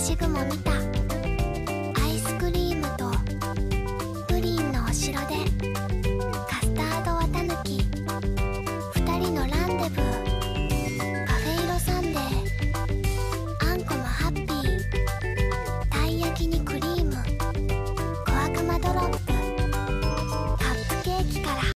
しくも見た。